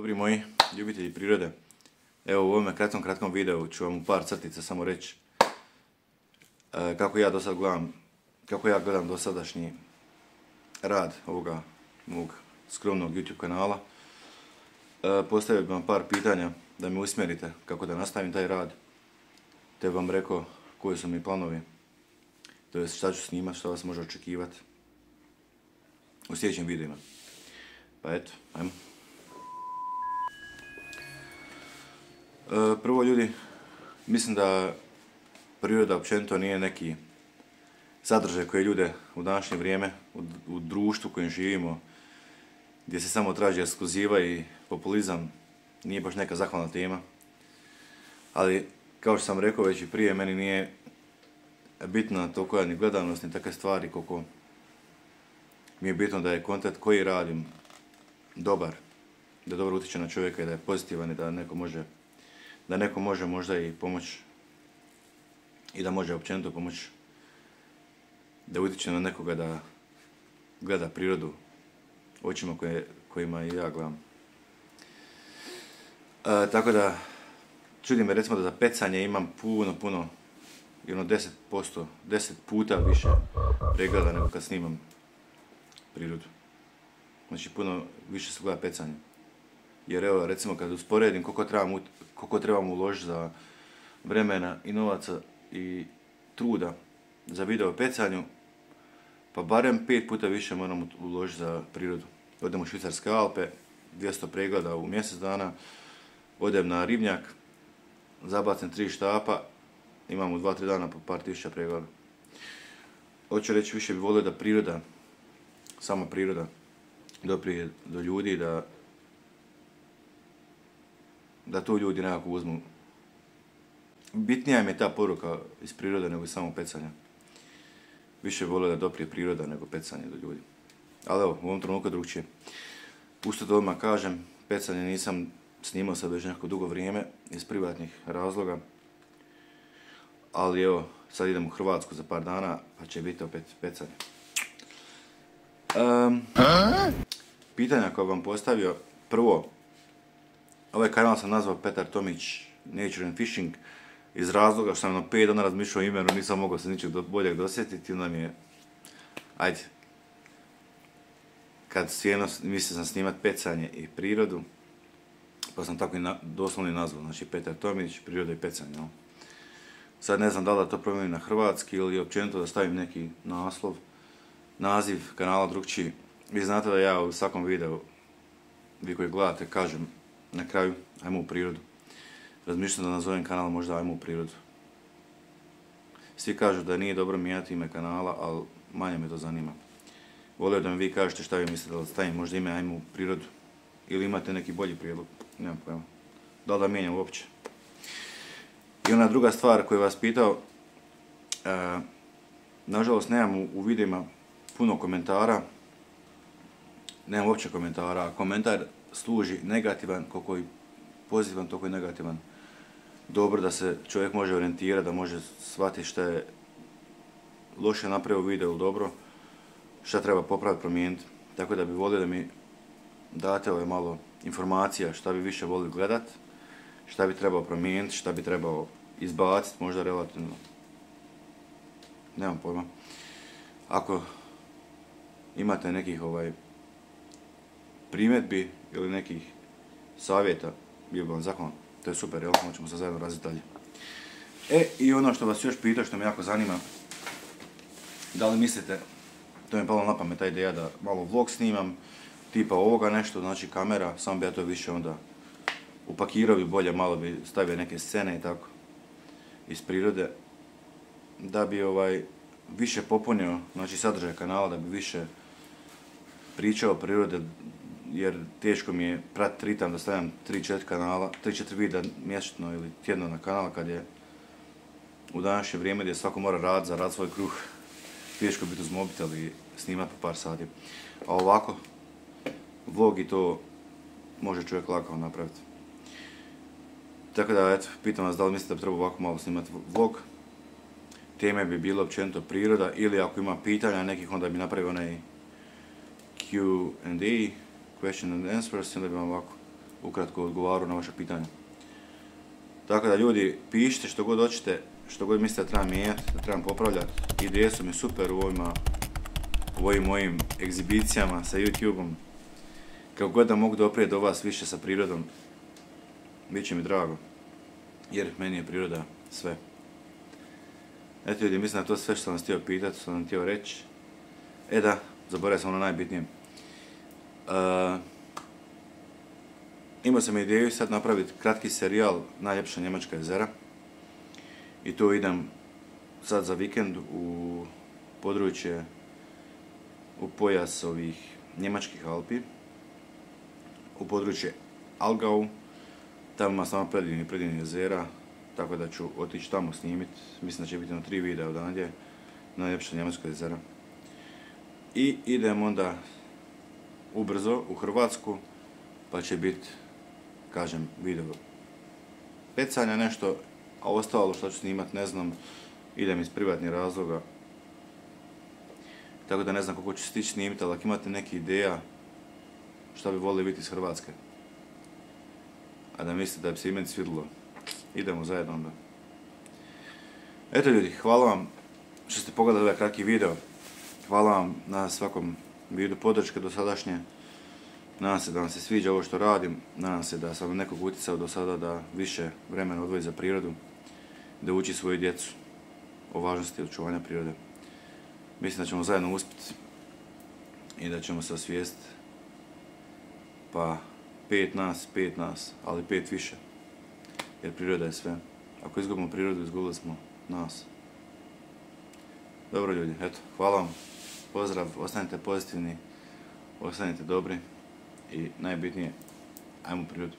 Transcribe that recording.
Dobri moji ljubitelji prirode, evo u ovome kratkom kratkom videu ću vam u par crtica samo reći e, kako ja do sad gledam, kako ja gledam dosadašnji rad ovoga mog skromnog YouTube kanala. E, postavio bih vam par pitanja da me usmjerite kako da nastavim taj rad, te vam rekao koji su mi planovi, to jest šta ću snimati, šta vas može očekivati u sljedećim videima. Pa eto, ajmo. Prvo ljudi, mislim da priroda općenito nije neki sadržaj koji ljude u današnje vrijeme, u, društvu u kojem živimo, gdje se samo traži ekskluziva i populizam, nije baš neka zahvalna tema. Ali, kao što sam rekao već i prije, meni nije bitna toliko ni gledanost, ni takve stvari koliko mi je bitno da je kontent koji radim dobar, da dobro utječe na čovjeka i da je pozitivan i da neko može da neko može možda i pomoć i da može općenito pomoć da utječe na nekoga da gleda prirodu očima koje, kojima i ja gledam. E, tako da, čudi me recimo da za pecanje imam puno, puno, jedno 10%, 10 puta više pregleda nego kad snimam prirodu. Znači puno više se gleda pecanje. Jer evo, recimo kad usporedim koliko trebam, koliko trebam uložiti za vremena i novaca i truda za video pecanju, pa barem pet puta više moram uložiti za prirodu. Odem u Švicarske Alpe, 200 pregleda u mjesec dana, odem na ribnjak, zabacim tri štapa, imam u dva, tri dana po par tisuća pregleda. Hoću reći, više bi volio da priroda, sama priroda, doprije do ljudi, da da to ljudi nekako uzmu. Bitnija mi je ta poruka iz prirode nego samo pecanja. Više vole da doprije priroda nego pecanje do ljudi. Ali evo, u ovom trenutku drugčije. Usto to odmah kažem, pecanje nisam snimao sad već neko dugo vrijeme iz privatnih razloga. Ali evo, sad idem u Hrvatsku za par dana, pa će biti opet pecanje. pitanja koja vam postavio, prvo, Ovaj kanal sam nazvao Petar Tomić Nature and Fishing iz razloga što sam na 5 dana razmišljao o imenu, nisam mogao se ničeg boljeg dosjetiti, onda mi je, ajde, kad svijeno mislio sam snimat pecanje i prirodu, pa sam tako i doslovno nazvao, znači Petar Tomić, priroda i pecanje. Sad ne znam da li da to promijenim na hrvatski ili općenito da stavim neki naslov, naziv kanala drugčiji. Vi znate da ja u svakom videu, vi koji gledate, kažem na kraju, ajmo u prirodu. Razmišljam da nazovem kanal možda ajmo u prirodu. Svi kažu da nije dobro mijenjati ime kanala, ali manje me to zanima. Volio da mi vi kažete šta vi mislite da stavim možda ime ajmo u prirodu. Ili imate neki bolji prijedlog, nemam pojma. Da li da mijenjam uopće. I ona druga stvar koju vas pitao, e, nažalost nemam u, u videima puno komentara, nemam uopće komentara, komentar služi negativan, koliko je pozitivan, toliko je negativan. Dobro da se čovjek može orijentirati, da može shvatiti šta je loše napravio video dobro, šta treba popraviti, promijeniti. Tako da bi volio da mi date ovaj malo informacija šta bi više volio gledat, šta bi trebao promijeniti, šta bi trebao izbaciti, možda relativno. Nemam pojma. Ako imate nekih ovaj primjedbi ili nekih savjeta, bio bi vam zahvalan. To je super, jel? Možemo se zajedno razviti dalje. E, i ono što vas još pita, što me jako zanima, da li mislite, to mi je palo na pamet ta ideja da malo vlog snimam, tipa ovoga nešto, znači kamera, samo bi ja to više onda upakirao bi bolje, malo bi stavio neke scene i tako, iz prirode, da bi ovaj više popunio, znači sadržaj kanala, da bi više pričao o prirode, jer teško mi je pratiti ritam da stavljam 3-4 kanala, 3-4 videa mjesečno ili tjedno na kanal kad je u današnje vrijeme gdje svako mora rad za rad svoj kruh. Teško biti uz mobitel i snimati po par sati. A ovako, vlog i to može čovjek lako napraviti. Tako da, eto, pitam vas da li mislite da bi trebao ovako malo snimati vlog. Teme bi bilo općenito priroda ili ako ima pitanja nekih onda bi napravio onaj Q&A question and answers, onda bi vam ovako ukratko odgovaru na vaše pitanje. Tako da ljudi, pišite što god hoćete, što god mislite da trebam mijenjati, da trebam popravljati. Ideje su mi super u ovima, u ovim mojim egzibicijama sa YouTube-om. Kako god da mogu doprijeti do vas više sa prirodom, bit će mi drago. Jer meni je priroda sve. Eto ljudi, mislim da to sve što sam htio pitati, što sam htio reći. E da, zaboravio sam ono najbitnije. Uh, imao sam ideju sad napraviti kratki serijal Najljepša Njemačka jezera. I tu idem sad za vikend u područje, u pojas ovih njemačkih Alpi. U područje Algau. Tamo ima samo predivni, predivni jezera. Tako da ću otići tamo snimiti. Mislim da će biti na tri videa odandje. Najljepša Njemačka jezera. I idem onda ubrzo u Hrvatsku, pa će biti, kažem, video pecanja nešto, a ostalo što ću snimat ne znam, idem iz privatnih razloga. Tako da ne znam kako ću stići snimiti, ali ako imate neke ideja što bi volili biti iz Hrvatske, a da mislite da bi se i meni svidilo, idemo zajedno onda. Eto ljudi, hvala vam što ste pogledali ovaj kratki video. Hvala vam na svakom vidu podrške do sadašnje. Nadam se da vam se sviđa ovo što radim. Nadam se da sam nekog utjecao do sada da više vremena odvoji za prirodu. Da uči svoju djecu o važnosti očuvanja prirode. Mislim da ćemo zajedno uspjeti i da ćemo se osvijestiti. Pa pet nas, pet nas, ali pet više. Jer priroda je sve. Ako izgubimo prirodu, izgubili smo nas. Dobro ljudi, eto, hvala vam. Pozdrav, ostanite pozitivni, ostanite dobri i najbitnije, ajmo prirodu.